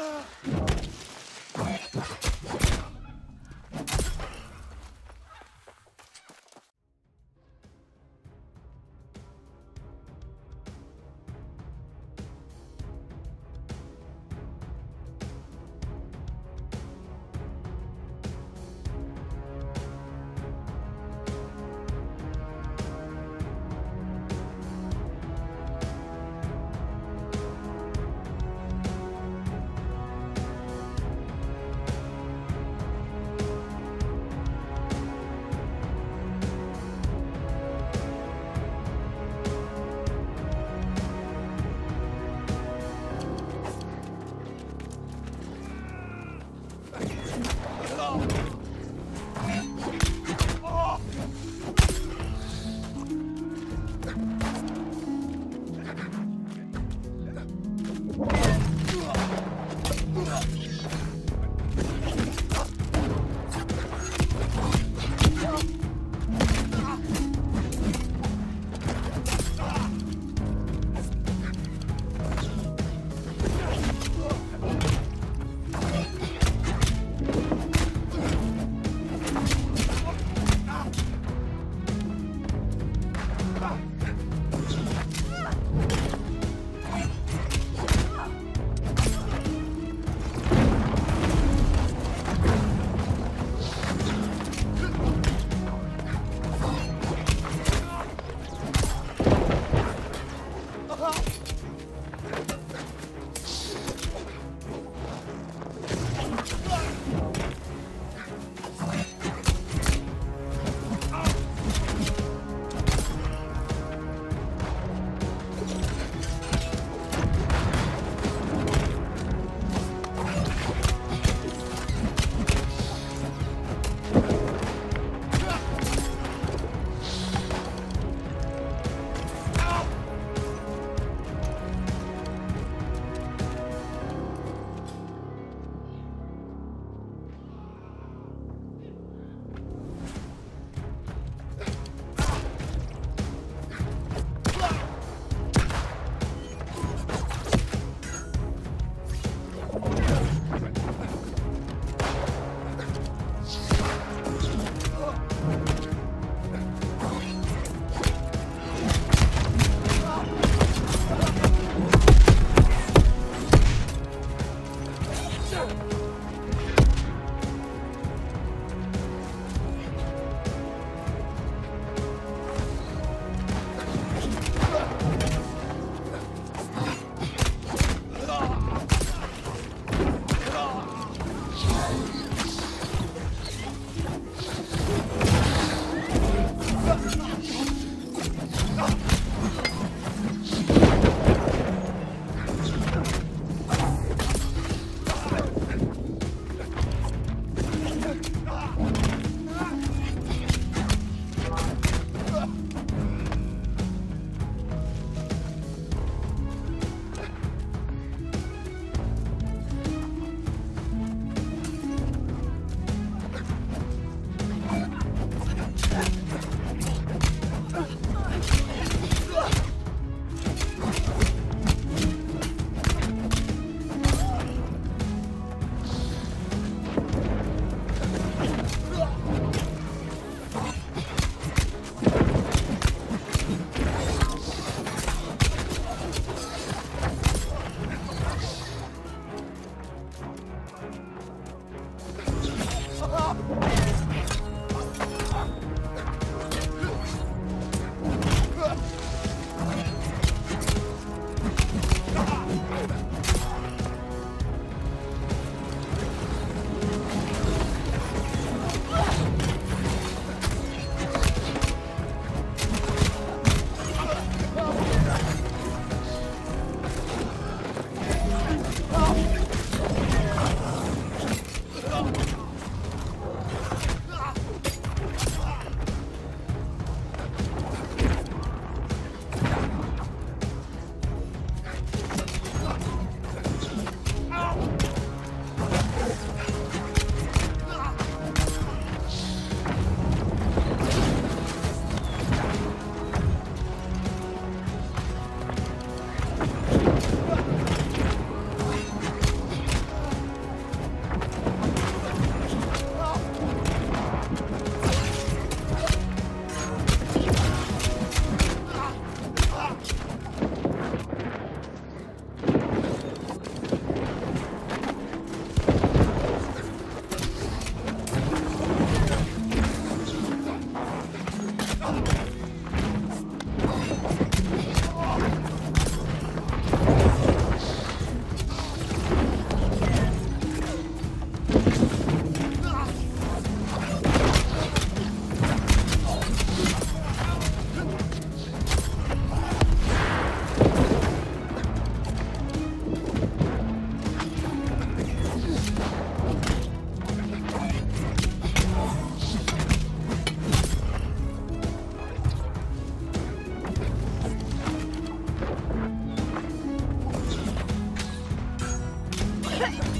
Ah! 快